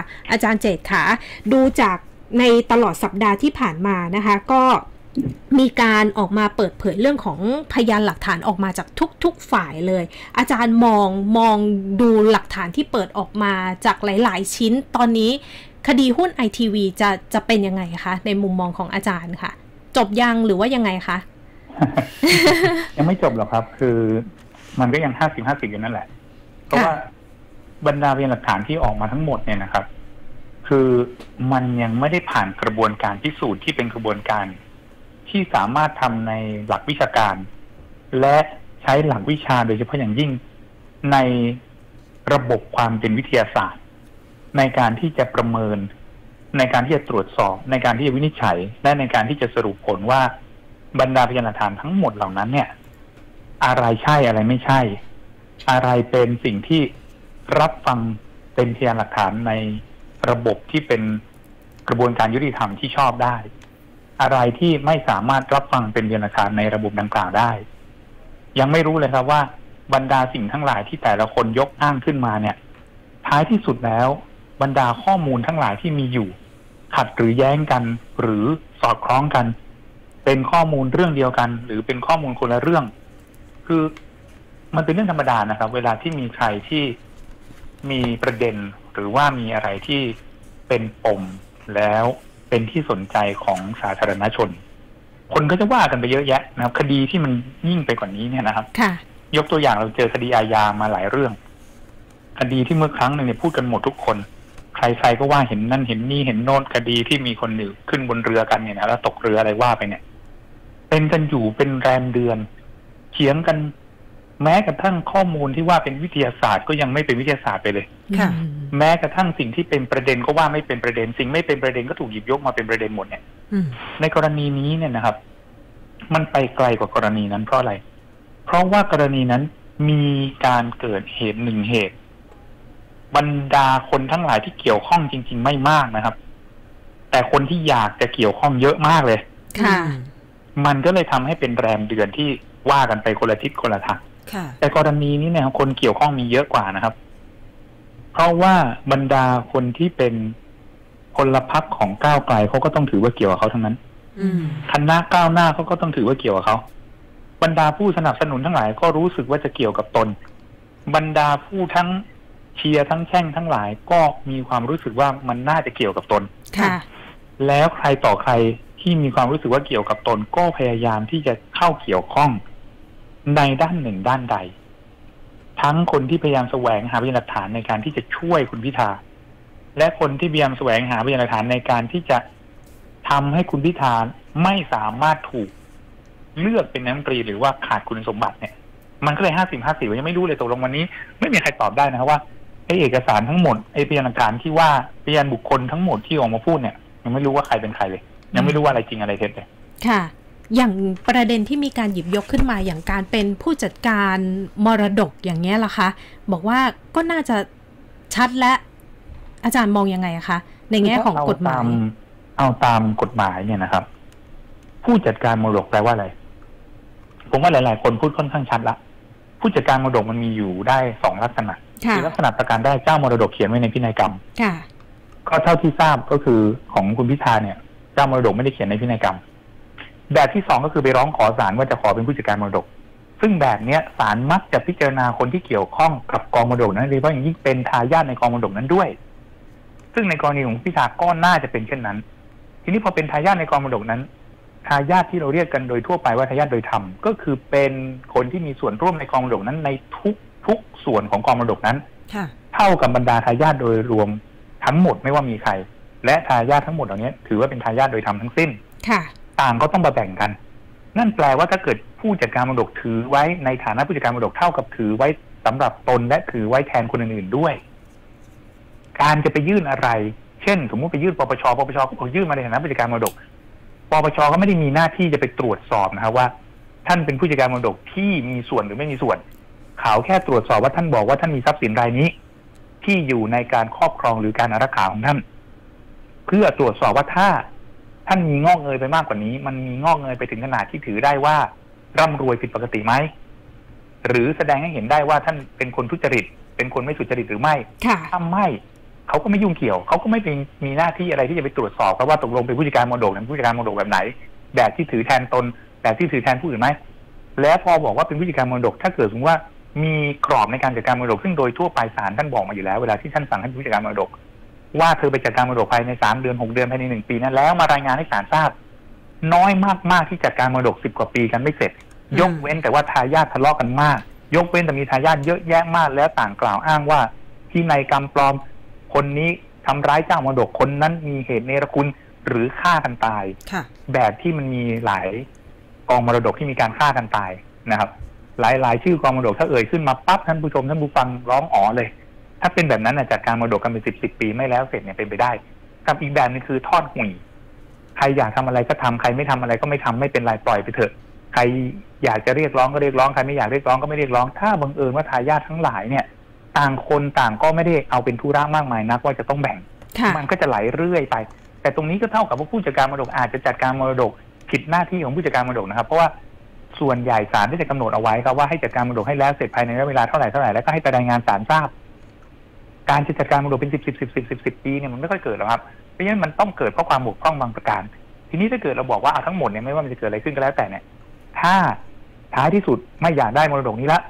ค่ะ อาจารย์เจตขาดูจากในตลอดสัปดาห์ที่ผ่านมานะคะ ก็มีการออกมาเปิดเผยเรื่องของพยานหลักฐานออกมาจากทุก ๆ ฝ่ายเลย อาจารย์มองมองดูหลักฐานที่เปิดออกมาจากหลาย ๆ ชิ้น ตอนนี้คดีหุ้นไอทีวีจะจะเป็นยังไงคะในมุมมองของอาจารย์ค่ะ จบยังหรือว่ายังไงคะยังไม่จบหรอกครับ คือมันก็ยังห้าสิบห้าสิบอยู่นั่นแหละ เพราะว่า บรรดาพยานหลักฐานที่ออกมาทั้งหมดเนี่ยนะครับ คือมันยังไม่ได้ผ่านกระบวนการพิสูจน์ที่เป็นกระบวนการ ที่สามารถทำในหลักวิชาการ และใช้หลักวิชาโดยเฉพาะอย่างยิ่งในระบบความเป็นวิทยาศาสตร์ ในการที่จะประเมิน ในการที่จะตรวจสอบ ในการที่จะวินิจฉัย และในการที่จะสรุปผลว่าบรรดาพยานหลักฐานทั้งหมดเหล่านั้นเนี่ย อะไรใช่อะไรไม่ใช่ อะไรเป็นสิ่งที่ รับฟังเป็นพยานหลักฐานในระบบที่เป็นกระบวนการยุติธรรมที่ชอบได้ อะไรที่ไม่สามารถรับฟังเป็นพยานหลักฐานในระบบดังกล่าวได้ ยังไม่รู้เลยครับว่าบรรดาสิ่งทั้งหลายที่แต่ละคนยกอ้างขึ้นมาเนี่ย ท้ายที่สุดแล้ว บรรดาข้อมูลทั้งหลายที่มีอยู่ ขัดหรือแย้งกัน หรือสอดคล้องกัน เป็นข้อมูลเรื่องเดียวกัน หรือเป็นข้อมูลคนละเรื่อง คือมันเป็นเรื่องธรรมดานะครับ เวลาที่มีใครที่ มีประเด็นหรือว่ามีอะไรที่เป็นปมแล้วเป็นที่สนใจของสาธารณชน คนก็จะว่ากันไปเยอะแยะนะครับ คดีที่มันยิ่งไปกว่านี้เนี่ยนะครับค่ะยกตัวอย่างเราเจอคดีอาญามาหลายเรื่อง คดีที่เมื่อครั้งหนึ่งเนี่ยพูดกันหมดทุกคน ใครๆก็ว่าเห็นนั่นเห็นนี่เห็นโน้นคดีที่มีคนหนึ่งขึ้นบนเรือกันเนี่ยนะแล้วตกเรืออะไรว่าไปเนี่ย เป็นกันอยู่เป็นแรมเดือนเถียงกัน แม้กระทั่งข้อมูลที่ว่าเป็นวิทยาศาสตร์ก็ยังไม่เป็นวิทยาศาสตร์ไปเลย ค่ะ แม้กระทั่งสิ่งที่เป็นประเด็นก็ว่าไม่เป็นประเด็น สิ่งไม่เป็นประเด็นก็ถูกหยิบยกมาเป็นประเด็นหมดเนี่ยอืม ในกรณีนี้เนี่ยนะครับ มันไปไกลกว่ากรณีนั้นเพราะอะไร เพราะว่ากรณีนั้นมีการเกิดเหตุหนึ่งเหตุ บรรดาคนทั้งหลายที่เกี่ยวข้องจริง ๆ ไม่มากนะครับ แต่คนที่อยากจะเกี่ยวข้องเยอะมากเลย ค่ะ มันก็เลยทำให้เป็นแรมเดือนที่ว่ากันไปคนละทิศคนละทางค่ะ แต่กรณีนี้เนี่ยคนเกี่ยวข้องมีเยอะกว่านะครับ เพราะว่าบรรดาคนที่เป็นพลพรรคของก้าวไกลเขาก็ต้องถือว่าเกี่ยวกับเขาทั้งนั้นอืมคณะก้าวหน้าเขาก็ต้องถือว่าเกี่ยวกับเขาบรรดาผู้สนับสนุนทั้งหลายก็รู้สึกว่าจะเกี่ยวกับตน บรรดาผู้ทั้งเชียร์ทั้งแช่งทั้งหลายก็มีความรู้สึกว่ามันน่าจะเกี่ยวกับตน ค่ะ แล้วใครต่อใครที่มีความรู้สึกว่าเกี่ยวกับตนก็พยายามที่จะเข้าเกี่ยวข้อง ในด้านหนึ่งด้านใด ทั้งคนที่พยายามแสวงหาพยานหลักฐานในการที่จะช่วยคุณพิธา และคนที่พยายามแสวงหาพยานหลักฐานในการที่จะทำให้คุณพิธาไม่สามารถถูกเลือกเป็นนายกตรีหรือว่าขาดคุณสมบัติเนี่ย มันก็เลยห้าสิบห้าสิบยังไม่รู้เลยตกลงวันนี้ ไม่มีใครตอบได้นะครับว่าไอเอกสารทั้งหมดไอ้พยานหลักฐานที่ว่าพยานบุคคลทั้งหมดที่ออกมาพูดเนี่ยยังไม่รู้ว่าใครเป็นใครเลย ยังไม่รู้ว่าอะไรจริงอะไรเท็จเลยค่ะ อย่างประเด็นที่มีการหยิบยกขึ้นมาอย่างการเป็นผู้จัดการมรดกอย่างเงี้ยล่ะคะ บอกว่าก็น่าจะชัดและอาจารย์มองยังไงอะคะ ในแง่ของกฎหมายเอาตามกฎหมายเนี่ยนะครับ ผู้จัดการมรดกแปลว่าอะไร ผมว่าหลาย ๆ คนพูดค่อนข้างชัดละผู้จัดการมรดกมันมีอยู่ได้สองลักษณะค่ะคือลักษณะประการได้เจ้ามรดกเขียนไว้ในพินัยกรรมค่ะก็เท่าที่ทราบก็คือของคุณพิธาเนี่ย เจ้ามรดกไม่ได้เขียนในพินัยกรรม แบบที่สองก็คือไปร้องขอศาลว่าจะขอเป็นผู้จัดการมรดก ซึ่งแบบเนี้ยศาลมักจะพิจารณาคนที่เกี่ยวข้องกับกองมรดกนั้นโดยเฉพาะอย่างยิ่งเป็นทายาทในกองมรดกนั้นด้วย ซึ่งในกรณีของพิธาก็น่าจะเป็นเช่นนั้น ทีนี้พอเป็นทายาทในกองมรดกนั้นทายาทที่เราเรียกกันโดยทั่วไปว่าทายาทโดยธรรมก็คือเป็นคนที่มีส่วนร่วมในกองมรดกนั้น ในทุกทุกส่วนของกองมรดกนั้นเท่ากับบรรดาทายาทโดยรวมทั้งหมดไม่ว่ามีใคร และทายาททั้งหมดเหล่านี้ถือว่าเป็นทายาทโดยธรรมทั้งสิ้นค่ะ ต่างก็ต้องมาแบ่งกัน นั่นแปลว่าถ้าเกิดผู้จัดการมรดกถือไว้ในฐานะผู้จัดการมรดกเท่ากับถือไว้สำหรับตนและถือไว้แทนคนอื่นๆด้วย การจะไปยื่นอะไร เช่น สมมติไปยื่นปปชปปชก็บอกยื่นมาในฐานะผู้จัดการมรดกปปชก็ไม่ได้มีหน้าที่จะไปตรวจสอบนะครับว่า ท่านเป็นผู้จัดการมรดกที่มีส่วนหรือไม่มีส่วนเขาแค่ตรวจสอบว่าท่านบอกว่าท่านมีทรัพย์สินรายนี้ ที่อยู่ในการครอบครองหรือการอารักขาของท่าน เพื่อตรวจสอบว่าถ้า ท่านมีงอกเงยไปมากกว่านี้ มันมีงอกเงยไปถึงขนาดที่ถือได้ว่า ร่ำรวยผิดปกติไหมหรือแสดงให้เห็นได้ว่าท่านเป็นคนทุจริต เป็นคนไม่สุจริตหรือไม่ค่ะถ้าไม่เขาก็ไม่ยุ่งเกี่ยว เขาก็ไม่เป็นมีหน้าที่อะไรที่จะไปตรวจสอบเพราะว่าตกลงเป็นผู้จัดการมรดกนั้นผู้จัดการมรดกแบบไหน แบบที่ถือแทนตน แบบที่ถือแทนผู้อื่นไหมแล้วพอบอกว่าเป็นผู้จัดการมรดก ถ้าเกิดสมมติว่ามีกรอบในการจัดการมรดกซึ่งโดยทั่วไปศาลท่านบอกมาอยู่แล้ว เวลาที่ท่านสั่งให้ผู้จัดการมรดก ว่าเธอไปจัดการมรดกภายในสามเดือนหกเดือนภายในหนึ่งปีนั้นแล้วมารายงานให้ศาลทราบ น้อยมากๆที่จัดการมรดกสิบกว่าปีกันไม่เสร็จ ยกเว้นแต่ว่าทายาททะเลาะกันมาก ยกเว้นแต่มีทายาทเยอะแยะมากแล้วต่างกล่าวอ้างว่าที่ในกรรมปลอมคนนี้ทำร้ายเจ้ามรดกคนนั้นมีเหตุเนรคุณหรือฆ่ากันตายค่ะแบบที่มันมีหลายกองมรดกที่มีการฆ่ากันตายนะครับ หลายหลายชื่อกองมรดกถ้าเอ่ยขึ้นมาปั๊บท่านผู้ชมท่านผู้ฟังร้องอ๋อเลย ถ้าเป็นแบบนั้นน่ะจากการมรดกกันเป็นสิบสิบปีไม่แล้วเสร็จเนี่ยเป็นไปได้กับอีกแบบนึงคือทอดหุ่ยใครอยากทำอะไรก็ทำใครไม่ทำอะไรก็ไม่ทำไม่เป็นไรปล่อยไปเถอะ ใครอยากจะเรียกร้องก็เรียกร้องใครไม่อยากเรียกร้องก็ไม่เรียกร้อง ถ้าบังเอิญว่าทายาททั้งหลายเนี่ย ต่างคนต่างก็ไม่ได้เอาเป็นธุระมากมายนักว่าจะต้องแบ่งค่ะมันก็จะไหลเรื่อยไป แต่ตรงนี้ก็เท่ากับว่าผู้จัดการมรดกอาจจะจัดการมรดกผิดหน้าที่ของผู้จัดการมรดกนะครับ เพราะว่าส่วนใหญ่ศาลที่จะกำหนดเอาไว้ครับว่าให้จัดการมรดกให้แล้วเสร็จภายในระยะเวลาเท่าไหร่เท่าไหร่แล้วก็ให้ไปรายงานศาลทราบ การจะจัดการมรดกเป็นสิบสิบสิบสิบสิบสิบปีเนี่ยมันไม่ค่อยเกิดหรอกครับเพราะฉะนั้นมันต้องเกิดเพราะความบกพร่องบางประการ ทีนี้ถ้าเกิดเราบอกว่าเอาทั้งหมดเนี่ยไม่ว่ามันจะเกิดอะไรขึ้นก็แล้วแต่เนี่ย ถ้าท้ายที่สุดไม่อยากได้มรดกนี้ละ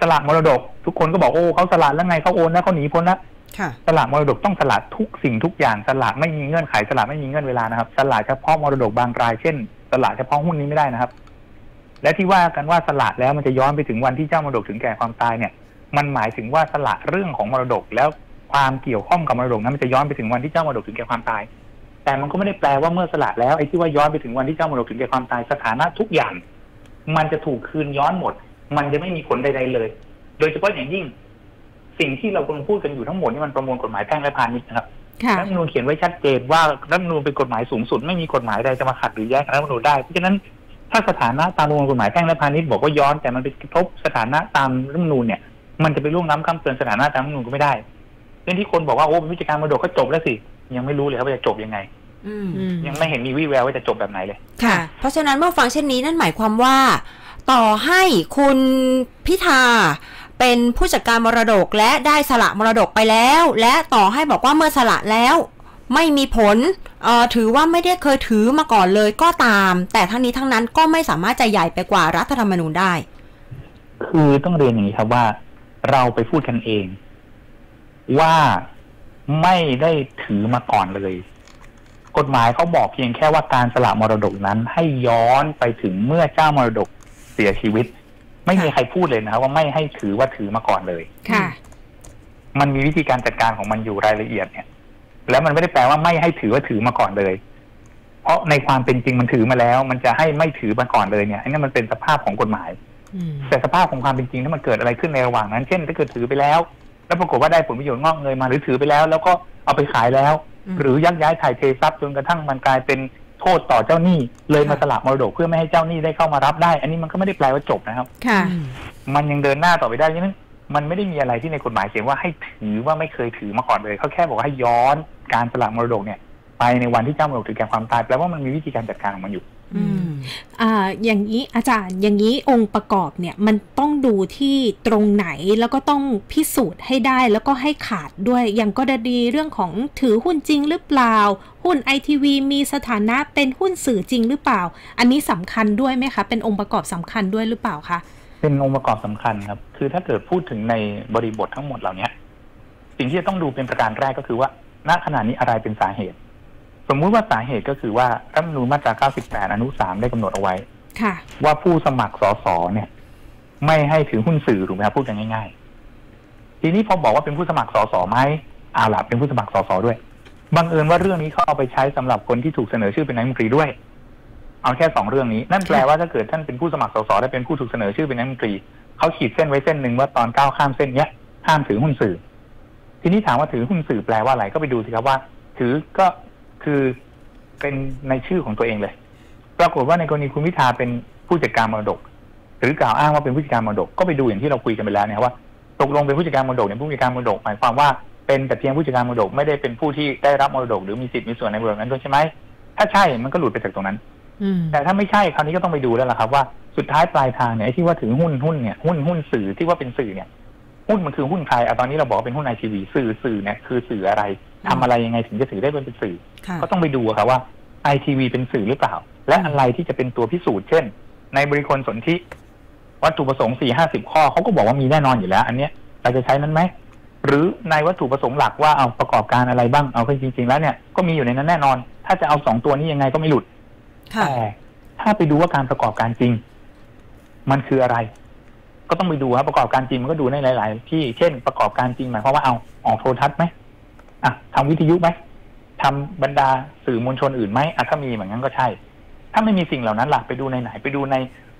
สละมรดก ทุกคนก็บอกโอ้เขาสละแล้วไงเขาโอนแล้วเขาหนีพ้นแล้วค่ะสละมรดกต้องสละทุกสิ่งทุกอย่างสละไม่มีเงื่อนไขสละไม่มีเงื่อนเวลานะครับ สละเฉพาะมรดกบางรายเช่น สละเฉพาะหุ้นนี้ไม่ได้นะครับ และที่ว่ากันว่าสละแล้วมันจะย้อนไปถึงวันที่เจ้ามรดกถึงแก่ความตายเนี่ย มันหมายถึงว่าสละเรื่องของมรดก แล้วความเกี่ยวข้องกับมรดกนั้นมันจะย้อนไปถึงวันที่เจ้ามรดกถึงแก่ความตาย แต่มันก็ไม่ได้แปลว่าเมื่อสละแล้วไอ้ที่ว่าย้อนไปถึงวันที่เจ้ามรดกถึงแก่ความตายสถานะทุกอย่าง มันจะถูกคืนย้อนหมด มันจะไม่มีผลใด ๆเลย โดยเฉพาะอย่างยิ่ง สิ่งที่เรากำลังพูดกันอยู่ทั้งหมดนี่มันประมวลกฎหมายแพ่งและพาณิชย์นะครับค่ะรัฐธรรมนูญเขียนไว้ชัดเจนว่ารัฐธรรมนูญเป็นกฎหมายสูงสุดไม่มีกฎหมายใดจะมาขัดหรือแย้งกับรัฐธรรมนูญได้เพราะฉะนั้นถ้าสถานะตามประมวลกฎหมายแพ่งและพาณิชย์บอกว่าย้อนแต่มันไปกระทบสถานะตามรัฐธรรมนูญเนี่ย มันจะไปล่วงล้ำข้ามเกินสถานะตามรัฐธรรมนูญก็ไม่ได้เรื่องที่คนบอกว่าโอ้เป็นวิจการมรดกก็จบแล้วสิ ยังไม่รู้เลยครับว่าจะจบยังไงอืมอืมยังไม่เห็นมีวี่แววว่าจะจบแบบไหนเลย ค่ะ เพราะฉะนั้นเมื่อฟังเช่นนี้นั่นหมายความว่า ต่อให้คุณพิธาเป็นผู้จัดการมรดกและได้สละมรดกไปแล้ว และต่อให้บอกว่าเมื่อสละแล้ว ไม่มีผลเอ่อถือว่าไม่ได้เคยถือมาก่อนเลยก็ตาม แต่ทั้งนี้ทั้งนั้นก็ไม่สามารถจะใหญ่ไปกว่ารัฐธรรมนูญได้ คือต้องเรียนอย่างนี้ครับว่า เราไปพูดกันเอง ว่าไม่ได้ถือมาก่อนเลย กฎหมายเขาบอกเพียงแค่ว่าการสละมรดกนั้น ให้ย้อนไปถึงเมื่อเจ้ามรดกเสียชีวิต ไม่มีใครพูดเลยนะครับว่าไม่ให้ถือว่าถือมาก่อนเลย ค่ะ มันมีวิธีการจัดการของมันอยู่รายละเอียดเนี่ย แล้วมันไม่ได้แปลว่าไม่ให้ถือว่าถือมาก่อนเลย เพราะในความเป็นจริงมันถือมาแล้ว มันจะให้ไม่ถือมาก่อนเลยเนี่ยอันนี้มันเป็นสภาพของกฎหมายอืม แต่สภาพของความเป็นจริงถ้ามันเกิดอะไรขึ้นในระหว่างนั้น เช่น ถ้าเกิดถือไปแล้ว แล้วปรากฏว่าได้ผลประโยชน์งอกเงยมาหรือถือไปแล้ว แล้วก็เอาไปขายแล้วอืมหรือยักย้ายถ่ายเททรัพย์จนกระทั่งมันกลายเป็นโทษต่อเจ้าหนี้เลยมาสละมรดกเพื่อไม่ให้เจ้าหนี้ได้เข้ามารับได้ อันนี้มันก็ไม่ได้แปลว่าจบนะครับ ค่ะอืมมันยังเดินหน้าต่อไปได้ฉะนั้นมันไม่ได้มีอะไรที่ในกฎหมายเขียนว่าให้ถือว่าไม่เคยถือมาก่อนเลยเขาแค่บอกว่าให้ย้อนการสละมรดกเนี่ย ไปในวันที่เจ้ามรดกถึงแก่ความตายแปลว่ามันมีวิธีการจัดการของมันอยู่ ออย่างนี้อาจารย์อย่างนี้องค์ประกอบเนี่ยมันต้องดูที่ตรงไหนแล้วก็ต้องพิสูจน์ให้ได้แล้วก็ให้ขาดด้วยอย่างกรณีเรื่องของถือหุ้นจริงหรือเปล่า หุ้นไอทีวีมีสถานะเป็นหุ้นสื่อจริงหรือเปล่า อันนี้สำคัญด้วยไหมคะ เป็นองค์ประกอบสำคัญด้วยหรือเปล่าคะเป็นองค์ประกอบสำคัญครับ คือถ้าเกิดพูดถึงในบริบททั้งหมดเหล่านี้สิ่งที่จะต้องดูเป็นประการแรกก็คือว่าณขณะนี้อะไรเป็นสาเหตุ สมมุติว่าสาเหตุก็คือว่ารัฐธรรมนูญมาตรา 98 อนุ 3 ได้กำหนดเอาไว้ ค่ะ ว่าผู้สมัครสสเนี่ย ไม่ให้ถือหุ้นสื่อถูกไหมครับพูดกันง่าย ๆ ทีนี้พอบอกว่าเป็นผู้สมัครสสไหมอาล่ะเป็นผู้สมัครสสด้วยบังเอิญว่าเรื่องนี้เขาเอาไปใช้สำหรับคนที่ถูกเสนอชื่อเป็นนายกรัฐมนตรีด้วย เอาแค่สองเรื่องนี้ นั่นแปลว่าถ้าเกิดท่านเป็นผู้สมัครสสและเป็นผู้ถูกเสนอชื่อเป็นนายกรัฐมนตรีเขาขีดเส้นไว้เส้นหนึ่งว่าตอนก้าวข้ามเส้นเนี้ยห้ามถือหุ้นสื่อ ทีนี้ถามว่าถือหุ้นสื่อแปลว่าอะไรก็ไปดูสิครับว่า ถือก็ คือเป็นในชื่อของตัวเองเลย ปรากฏว่าในกรณีคุณพิธาเป็นผู้จัดการมรดก หรือกล่าวอ้างว่าเป็นผู้จัดการมรดกก็ไปดูอย่างที่เราคุยกันไปแล้วนะครับว่าตกลงเป็นผู้จัดการมรดกเนี่ยผู้จัดการมรดกหมายความว่าเป็นแต่เพียงผู้จัดการมรดกไม่ได้เป็นผู้ที่ได้รับมรดก หรือมีสิทธิ์มีส่วนในมรดกนั้นด้วยใช่ไหมถ้าใช่มันก็หลุดไปจากตรงนั้นอืมแต่ถ้าไม่ใช่คราวนี้ก็ต้องไปดูแล้วล่ะครับว่าสุดท้ายปลายทางเนี่ยไอ้ที่ว่าถือหุ้นหุ้นเนี่ยหุ้นหุ้นสื่อที่ว่าเป็นสื่อเนี่ยหุ้นมันคือหุ้นใครอะตอนนี้เราบอกว่าเป็นหุ้นไอทีวีสื่อสื่อเนี่ยคือสื่ออะไร ทำอะไรยังไงถึงจะถือได้เป็นสื่อค่ะก็ต้องไปดูอะครับว่าไอทีวีเป็นสื่อหรือเปล่า และอะไรที่จะเป็นตัวพิสูจน์เช่น ในบริคลสนธิวัตถุประสงค์สี่ห้าสิบข้อเขาก็บอกว่ามีแน่นอนอยู่แล้ว อันเนี้ยเราจะใช้นั้นไหมหรือในวัตถุประสงค์หลักว่าเอาประกอบการอะไรบ้างเอาเข้าจริง ๆ แล้วเนี่ยก็มีอยู่ในนั้นแน่นอน ถ้าจะเอาสองตัวนี้ยังไงก็ไม่หลุดค่ะแต่ถ้าไปดูว่าการประกอบการจริง มันคืออะไร ก็ต้องไปดูครับประกอบการจริงมันก็ดูในหลาย ๆ ที่เช่นประกอบการจริงหมายความว่าเอาออกโทรทัศน์ไหม อะทำวิทยุไหมทำบรรดาสื่อมวลชนอื่นไหมอะถ้ามีเหมือนกันก็ใช่ ถ้าไม่มีสิ่งเหล่านั้นล่ะไปดูในไหนไปดูใน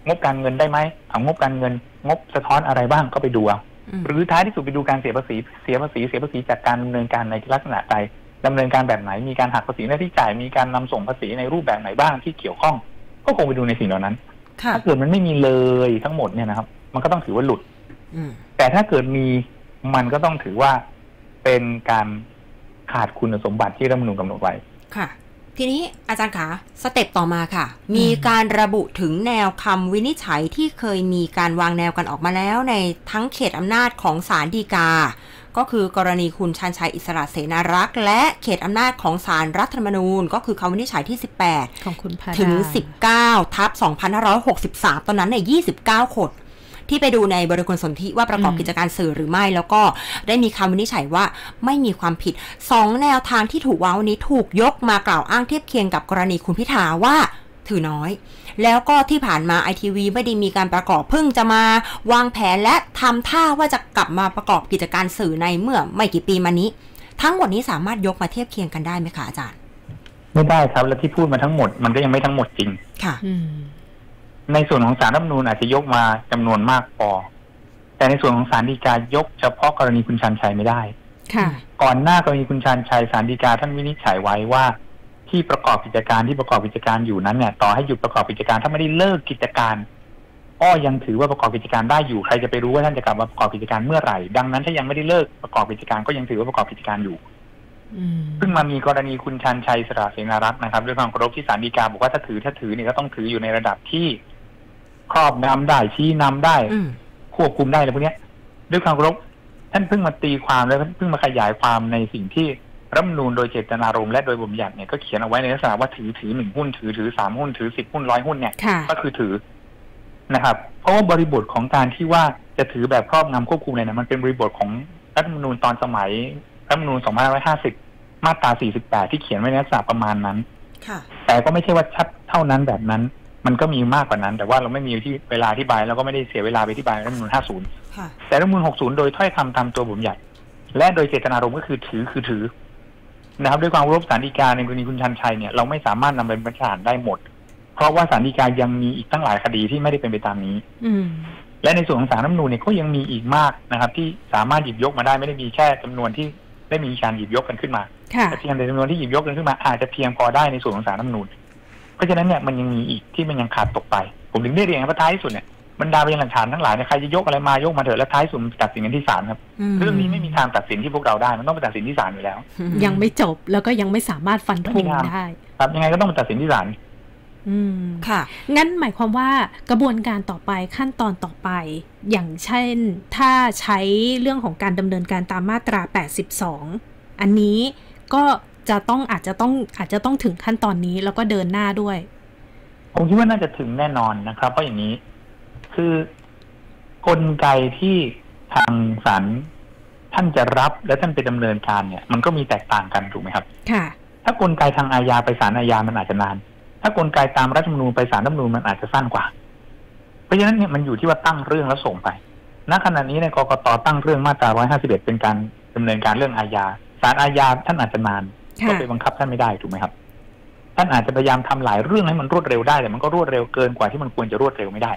งบการเงินได้ไหมเอางบการเงิน งบสะท้อนอะไรบ้างก็ไปดูเอาอืมหรือท้ายที่สุดไปดูการเสียภาษีเสียภาษีเสียภาษีจากการดำเนินการในลักษณะใดดำเนินการแบบไหนมีการหักภาษีหน้าที่จ่ายมีการนำส่งภาษีในรูปแบบไหนบ้างที่เกี่ยวข้อง ก็คงไปดูในสิ่งเหล่านั้นค่ะถ้าเกิดมันไม่มีเลยทั้งหมดเนี่ยนะครับ มันก็ต้องถือว่าหลุดอืมแต่ถ้าเกิดมีมันก็ต้องถือว่าเป็นการ ขาดคุณสมบัติที่รัฐธรรมนูญกำหนดไว้ค่ะ ทีนี้อาจารย์ขาสเต็ปต่อมาค่ะ มีการระบุถึงแนวคำวินิจฉัยที่เคยมีการวางแนวกันออกมาแล้วในทั้งเขตอำนาจของศาลฎีกา ก็คือกรณีคุณชันชัยอิสระเสนารักษ์และเขตอำนาจของศาลรัฐธรรมนูญ ก็คือคำวินิจฉัยที่ 18 ของคุณพาดาถึง 19 ทับ 2563 ตอนนั้นเนี่ย29 คน ที่ไปดูในบริคลสนธิว่าประกอบอืมกิจการสื่อหรือไม่ แล้วก็ได้มีคำวินิจฉัยว่าไม่มีความผิด 2 แนวทางที่ถูกวางวันนี้ถูกยกมากล่าวอ้างเทียบเคียงกับกรณีคุณพิธาว่าถือน้อย แล้วก็ที่ผ่านมาไอทีวีไม่ได้มีการประกอบเพิ่งจะมาวางแผนและทำท่าว่าจะกลับมาประกอบกิจการสื่อในเมื่อไม่กี่ปีมานี้ ทั้งหมดนี้สามารถยกมาเทียบเคียงกันได้ไหมคะอาจารย์ ไม่ได้ครับ และที่พูดมาทั้งหมดมันก็ยังไม่ทั้งหมดจริง ค่ะอืม ในส่วนของสารรัฐธรรมนูญอาจจะยกมาจำนวนมากพอ แต่ในส่วนของสารดีกายกเฉพาะกรณีคุณชันชัยไม่ได้ ค่ะ ก่อนหน้ากรณีคุณชันชัยสารดีกาท่านวินิจฉัยไว้ว่า ที่ประกอบกิจการที่ประกอบกิจการอยู่นั้นเนี่ยต่อให้หยุดประกอบกิจการถ้าไม่ได้เลิกกิจการอ้อยังถือว่าประกอบกิจการได้อยู่ใครจะไปรู้ว่าท่านจะกลับมาประกอบกิจการเมื่อไหร่ ดังนั้นถ้ายังไม่ได้เลิกประกอบกิจการก็ยังถือว่าประกอบกิจการอยู่อืมซึ่งมามีกรณีคุณชันชัยสระเสนารักษ์นะครับ ด้วยความเคารพที่ศาลฎีกาบอกว่าถ้าถือถ้าถือเนี่ยก็ต้องถืออยู่ในระดับที่ ครอบนำได้ชี้นำได้อืมควบคุมได้อะไรพวกเนี้ยด้วยความเคารพท่านเพิ่งมาตีความแล้วเพิ่งมาขยายความในสิ่งที่รัฐธรรมนูญโดยเจตนารมณ์และโดยบทบัญญัติเนี่ยก็เขียนเอาไว้ในลักษณะว่าถือถือหนึ่งหุ้นถือถือสามหุ้นถือสิบหุ้นร้อยหุ้นเนี่ยค่ะก็คือถือนะครับ เพราะว่าบริบทของการที่ว่าจะถือแบบครอบงำควบคุมอะไรเนี่ยมันเป็นบริบทของรัฐธรรมนูญตอนสมัยรัฐธรรมนูญ2550มาตรา48ที่เขียนไว้ในลักษณะประมาณนั้นค่ะแต่ก็ไม่ใช่ว่าชัดเท่านั้นแบบนั้น มันก็มีมากกว่านั้น แต่ว่าเราไม่มีที่เวลาอธิบายแล้วก็ไม่ได้เสียเวลาไปอธิบายรัฐธรรมนูญ50ค่ะแต่รัฐธรรมนูญ60 โดยถ้อยคำตามตัวบทบัญญัติและโดยเจตนารมณ์ก็คือถือคือถือนะครับ ด้วยความเคารพสารดีกาในกรณีคุณชันชัยเนี่ยเราไม่สามารถนำเป็นประชานได้หมด เพราะว่าสารดีกายังมีอีกตั้งหลายคดีที่ไม่ได้เป็นไปตามนี้ อืมและในส่วนของสารรัฐธรรมนูญเนี่ยก็ยังมีอีกมากนะครับ ที่สามารถหยิบยกมาได้ไม่ได้มีแค่จำนวนที่ได้มีการหยิบยกกันขึ้นมาค่ะแต่เพียงแต่จำนวนที่หยิบยกกันขึ้นมาอาจจะเพียงพอได้ในส่วนของสารรัฐธรรมนูญ เพราะฉะนั้นเนี่ยมันยังมีอีกที่มันยังขาดตกไป ผมถึงได้เรียนว่าท้ายสุดเนี่ยบรรดาพยานหลักฐานทั้งหลายเนี่ยใครจะยกอะไรมายกมาเถอะแล้วท้ายสุดมันตัดสินกันที่ศาลครับ เรื่องนี้ไม่มีทางตัดสินที่พวกเราได้มันต้องไปตัดสินที่ศาลอยู่แล้ว ยังไม่จบแล้วก็ยังไม่สามารถฟันธงได้ ครับยังไงก็ต้องไปตัดสินที่ศาลอืมค่ะ งั้นหมายความว่ากระบวนการต่อไปขั้นตอนต่อไป อย่างเช่น ถ้าใช้เรื่องของการดำเนินการตามมาตรา 82 อันนี้ก็ จะต้องอาจจะต้องอาจจะต้องถึงขั้นตอนนี้แล้วก็เดินหน้าด้วย ผมคิดว่าน่าจะถึงแน่นอนนะครับ เพราะอย่างนี้ คือกลไกที่ทางศาลท่านจะรับและท่านไปดำเนินการเนี่ย มันก็มีแตกต่างกันถูกไหมครับ ค่ะ ถ้ากลไกทางอาญาไปศาลอาญามันอาจจะนาน ถ้ากลไกตามรัฐธรรมนูญไปศาลรัฐธรรมนูญมันอาจจะสั้นกว่า เพราะฉะนั้นเนี่ยมันอยู่ที่ว่าตั้งเรื่องแล้วส่งไป ณ ขณะนี้ในยกกตตั้งเรื่องมาตรา 151 เป็นการดำเนินการเรื่องอาญาศาลอาญาท่านอาจจะนานค่ะ ก็ไปบังคับท่านไม่ได้ถูกไหมครับ ท่านอาจจะพยายามทำหลายเรื่องให้มันรวดเร็วได้แต่มันก็รวดเร็วเกินกว่าที่มันควรจะรวดเร็วไม่ได้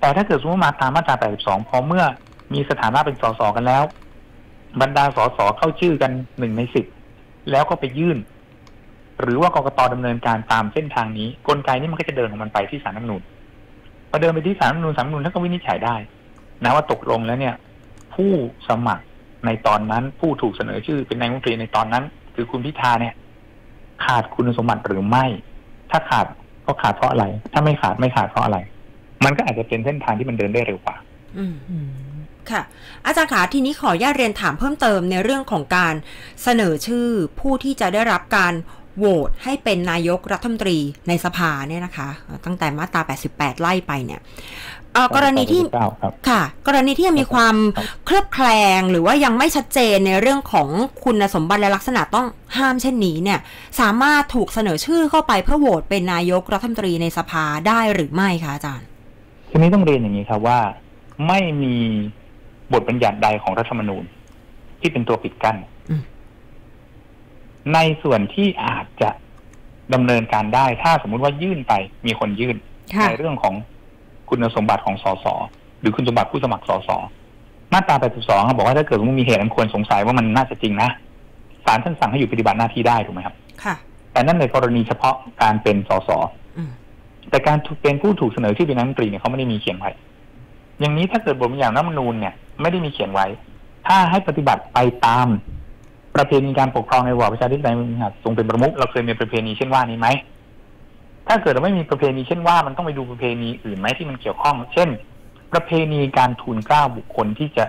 แต่ถ้าเกิดสมมติมาตามมาตรา 82 พอเมื่อมีสถานะเป็นสสกันแล้ว บรรดาสสเข้าชื่อกันหนึ่งในสิบแล้วก็ไปยื่น หรือว่ากรกตดำเนินการตามเส้นทางนี้ กลไกนี้มันก็จะเดินของมันไปที่ศาลรัฐนูญพอเดินไปที่ศาลรัฐนูญศาลรัฐนูญท่านก็วินิจฉัยได้ นะว่าตกลงแล้วเนี่ย ผู้สมัครในตอนนั้นผู้ถูกเสนอชื่อเป็นนายกรัฐมนตรีในตอนนั้น คือคุณพิธาเนี่ย ขาดคุณสมบัติหรือไม่ ถ้าขาดก็ขาดเพราะอะไร ถ้าไม่ขาดไม่ขาดเพราะอะไร มันก็อาจจะเป็นเส้นทางที่มันเดินได้เร็วกว่า อืมค่ะ อาจารย์ขาทีนี้ขออนุญาตเรียนถามเพิ่มเติมในเรื่องของการเสนอชื่อผู้ที่จะได้รับการ โหวตให้เป็นนายกรัฐมนตรีในสภาเนี่ยนะคะ ตั้งแต่มาตรา 88 ไล่ไปเนี่ยเอ่อกรณีที่เก้าครับค่ะ กรณีที่ยังมีความครับเคลือบแคลงหรือว่ายังไม่ชัดเจนในเรื่องของคุณสมบัติและลักษณะต้องห้ามเช่นนี้เนี่ย สามารถถูกเสนอชื่อเข้าไปเพื่อโหวตเป็นนายกรัฐมนตรีในสภาได้หรือไม่คะอาจารย์ทีนี้ต้องเรียนอย่างนี้ครับว่า ไม่มีบทบัญญัติใดของรัฐธรรมนูญ ที่เป็นตัวปิดกั้นอืม ในส่วนที่อาจจะดำเนินการได้ถ้าสมมุติว่ายื่นไปมีคนยื่นค่ะในเรื่องของคุณสมบัติของสสหรือคุณสมบัติผู้สมัครสสมาตรา 82เขาบอกว่าถ้าเกิดว่ามีเหตุอันควรสงสัยว่ามันน่าจะจริงนะศาลท่านสั่งให้หยุดปฏิบัติหน้าที่ได้ถูกไหมครับ ค่ะ แต่นั่นในกรณีเฉพาะการเป็นสสอืมแต่การถูกเป็นผู้ถูกเสนอชื่อเป็นนายกรัฐมนตรีเนี่ยเขาไม่ได้มีเขียนไว้ อย่างนี้ถ้าเกิดบทบัญญัติรัฐธรรมนูญเนี่ยไม่ได้มีเขียนไว้ ถ้าให้ปฏิบัติไปตาม ประเพณีการปกครองในระบอบประชาธิปไตยทรงเป็นประมุขเราเคยมีประเพณีเช่นว่านี้ไหมถ้าเกิดเราไม่มีประเพณีเช่นว่ามันต้องไปดูประเพณีอื่นไหมที่มันเกี่ยวข้อง เช่น ประเพณีการทูลเกล้าบุคคลที่จะ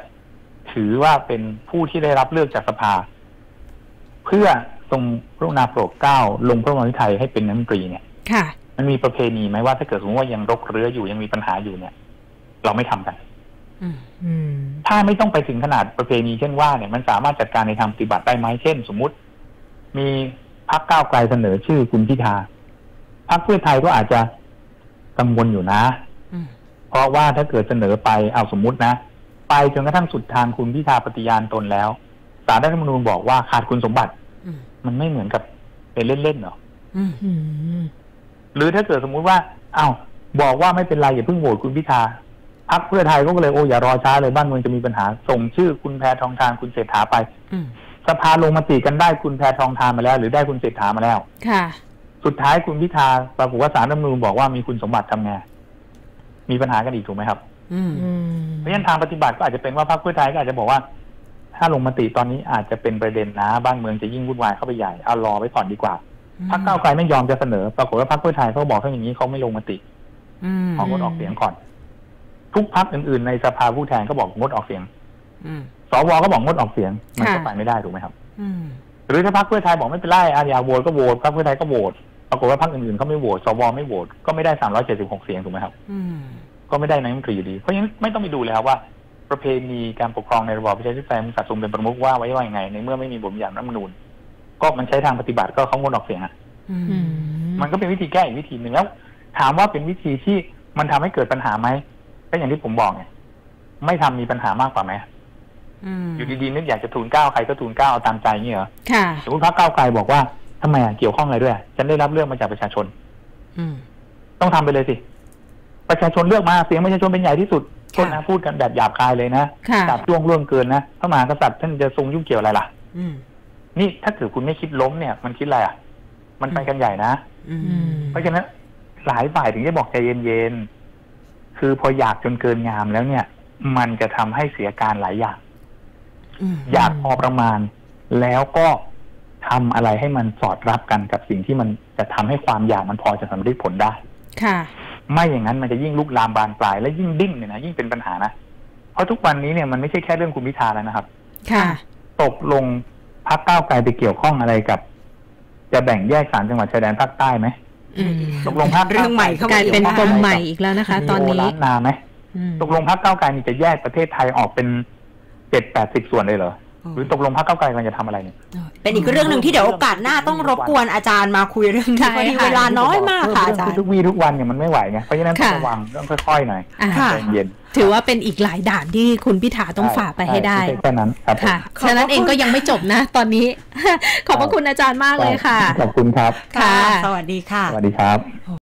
ถือว่าเป็นผู้ที่ได้รับเลือกจากสภา เพื่อทรงพระกรุณาโปรดเกล้าลงพระบรมวิไทยให้เป็นนายกรัฐมนตรีเนี่ย ค่ะ มันมีประเพณีไหมว่าถ้าเกิดสมมติว่ายังรกเรื้ออยู่ยังมีปัญหาอยู่เนี่ย เราไม่ทำกันอืมอืม ถ้าไม่ต้องไปถึงขนาดประเพณีเช่นว่าเนี่ยมันสามารถจัดการในทางปฏิบัติได้ไหมเช่น สมมุติ มีพรรคก้าวไกลเสนอชื่อคุณพิธาพรรคเพื่อไทยก็อาจจะกังวลอยู่นะอืมเพราะว่าถ้าเกิดเสนอไปเอาสมมุตินะ ไปจนกระทั่งสุดทางคุณพิธาปฏิญาณตนแล้วศาลรัฐธรรมนูญบอกว่าขาดคุณสมบัติอืมมันไม่เหมือนกับเป็นเล่นๆหรออืมอืมหรือถ้าเกิดสมมุติว่า เอ้าบอกว่าไม่เป็นไรอย่าเพิ่งโหวตคุณพิธา พักเพื่อไทยก็เลยโอ้อย่ารอช้าเลยบ้านเมืองจะมีปัญหา ส่งชื่อคุณแพทองทานคุณเศรษฐาไปอืมสภาลงมติกันได้คุณแพทองทานมาแล้ว หรือได้คุณเศรษฐามาแล้ว ค่ะ สุดท้ายคุณพิธาปรากฏว่าสารรัฐธรรมนูญบอกว่ามีคุณสมบัติทำไงมีปัญหากันอีกถูกไหมครับอืมอืมเพราะฉะนั้นทางปฏิบัติก็อาจจะเป็นว่าพรรคเพื่อไทยก็อาจจะบอกว่า ถ้าลงมติตอนนี้อาจจะเป็นประเด็นนะ บ้านเมืองจะยิ่งวุ่นวายเข้าไปใหญ่เอารอไว้ก่อนดีกว่าพรรคก้าวไกลไม่ยอมจะเสนอ ปรากฏว่าพรรคเพื่อไทยเขาบอกถ้าอย่างนี้เขาไม่ลงมติอืมเขางดออกเสียงก่อน ทุกพรรคอื่นๆในสภาผู้แทนก็บอกงดออกเสียงอืมสวก็บอกงดออกเสียง มันก็ไปไม่ได้ถูกไหมครับอืมหรือถ้าพรรคเพื่อไทยบอกไม่เป็นไรอาอยากโหวตก็โหวตพรรคเพื่อไทยก็โหวตปรากฏว่าพรรคอื่นๆเขาไม่โหวตสวไม่โหวตก็ไม่ได้สามร้อยเจ็ดสิบหกเสียงถูกไหมครับอืมก็ไม่ได้นายกรัฐมนตรีอยู่ดี เพราะฉะนั้นไม่ต้องไปดูเลยครับว่า ประเพณีการปกครองในระบอบประชาธิปไตยมันสัดส่วนเป็นประมุขว่าไว้ว่ายังไง ในเมื่อไม่มีบทบัญญัติรัฐธรรมนูญก็มันใช้ทางปฏิบัติก็เขางดออกเสียงอะอือืมมมันก็เป็นวิธีแก้อีกวิธีหนึ่งแล้ว ถามว่าเป็นวิธีที่มันทำให้เกิดปัญหาไหม ก็อย่างที่ผมบอกไงไม่ทำมีปัญหามากกว่าไหมอืมอยู่ดีๆนึกอยากจะทูลเกล้าใครก็ทูลเกล้าเอาตามใจเงี้ยเหรอค่ะสมมติพรรคก้าวไกลบอกว่าทำไมอะเกี่ยวข้องอะไรด้วย ฉันได้รับเลือกมาจากประชาชน อืมต้องทำไปเลยสิ ประชาชนเลือกมาเสียงประชาชนเป็นใหญ่ที่สุดโทษนะพูดกันแบบหยาบคายเลยนะค่ะจับจ้วงล่วงเกินนะพระมหากษัตริย์ท่านจะทรงยุ่งเกี่ยวอะไรล่ะอืมนี่ถ้าเกิดคุณไม่คิดล้มเนี่ย มันคิดอะไรอะ มันไปกันใหญ่นะอือืมมเพราะฉะนั้นหลายฝ่ายถึงจะบอกใจเย็นๆ คือพออยากจนเกินงามแล้วเนี่ย มันจะทำให้เสียการหลายอย่างอืมอยากพอประมาณ แล้วก็ทำอะไรให้มันสอดรับกันกับสิ่งที่มันจะทำให้ความอยากมันพอจะสำเร็จผลได้ ค่ะ ไม่อย่างนั้นมันจะยิ่งลุกลามบานปลายและยิ่งดิ้นเนี่ยนะยิ่งเป็นปัญหานะเพราะทุกวันนี้เนี่ยมันไม่ใช่แค่เรื่องคุณพิธาแล้วนะครับ ค่ะ ตกลงพักก้าวไกลไปเกี่ยวข้องอะไรกับ จะแบ่งแยกสามจังหวัดชายแดนภาคใต้ไหมอืม ตกลงภาคเรื่องใหม่เข้ามากลายเป็นกี่ยวปข้องมใหม่อีกแล้วนะคะ ตอนนี้มีโล้านนาไหมอืมตกลงพักก้าวไกลนี่จะแยกประเทศไทยออกเป็นเจ็ดแปดสิบส่วนเลยเหรอ หรือตกลงพักก้าวไกลมันจะทำอะไรเนี่ยเป็นอีกเรื่องหนึ่งที่เดี๋ยวโอกาสหน้าต้องรบกวนอาจารย์มาคุยเรื่องนี้ใช่พอดีค่ะเวลาน้อยมากค่ะอาจารย์ทุกวี่ทุกวันเนี่ยมันไม่ไหวไงเพราะฉะนั้นต้องค่ะระวังต้องค่อยๆหน่อยอ่าค่ะใจเย็นถือว่าเป็นอีกหลายด่านที่คุณพิธาต้องฝ่าไปให้ได้ม่ช่แค่นั้นครับผมค่ะขอบพระฉะนั้นเองคุณก็ยังไม่จบนะ ตอนนี้ ขอบพระคุณอาจารย์มากเลยค่ะ ขอบคุณครับ ค่ะ สวัสดีค่ะ สวัสดีครับ